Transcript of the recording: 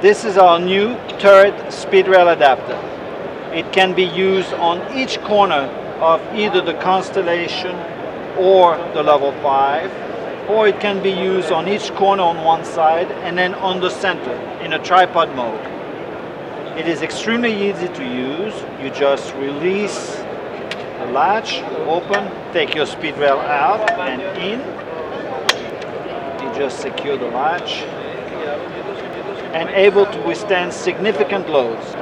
This is our new turret speed rail adapter. It can be used on each corner of either the Constellation or the level 5 or it can be used on each corner on one side and then on the center in a tripod mode. It is extremely easy to use. You just release the latch, open, take your speed rail out and in. You just secure the latch and able to withstand significant loads.